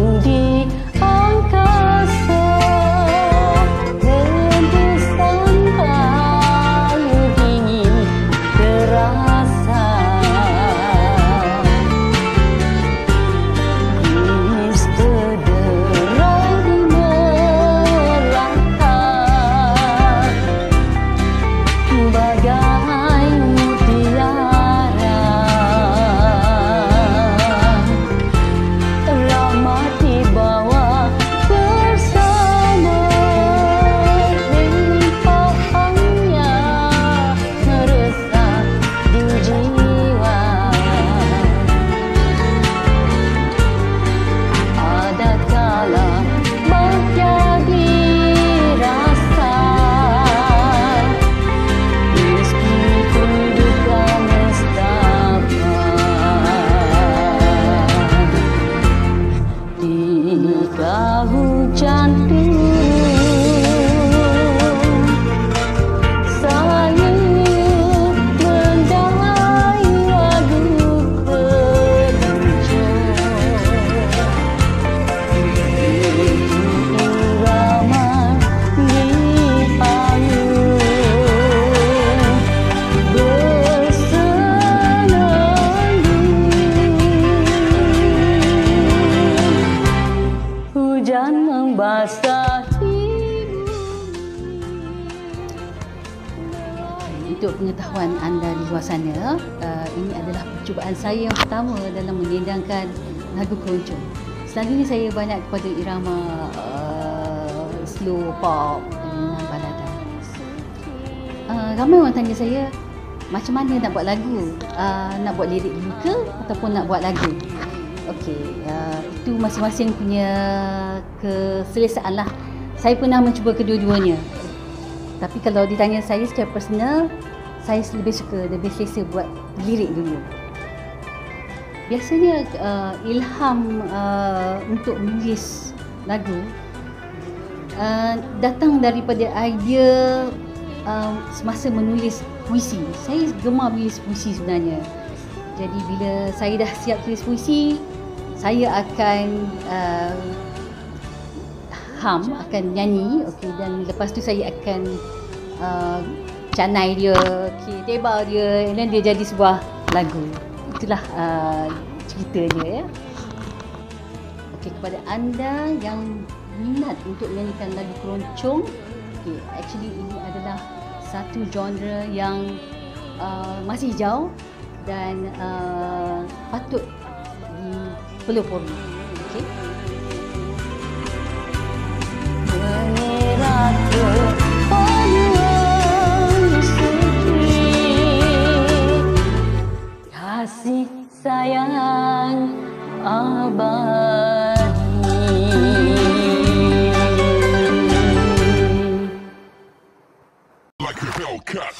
天地。Pengetahuan anda di luar sana, uh, ini adalah percubaan saya yang pertama dalam menyedangkan lagu keroncong. Selama ini saya banyak kepada irama uh, slow pop dan balada. Uh, ramai orang tanya saya, macam mana nak buat lagu? Uh, nak buat lirik dulu ke ataupun nak buat lagu? Okey, uh, itu masing-masing punya keselesaan lah. Saya pernah mencuba kedua-duanya. Tapi kalau ditanya saya secara personal, saya lebih suka, lebih selesa buat lirik dulu. Biasanya uh, ilham uh, untuk menulis lagu uh, datang daripada idea uh, semasa menulis puisi. Saya gemar menulis puisi sebenarnya. Jadi bila saya dah siap tulis puisi, saya akan uh, hum, akan nyanyi, okey dan lepas tu saya akan uh, canai dia, okay, tebal dia dan dia jadi sebuah lagu. Itulah uh, ceritanya ya. Okey kepada anda yang minat untuk menyanyikan lagu keroncong, okey actually ini adalah satu genre yang uh, masih hijau dan uh, patut dipelopori. Like a Hellcat.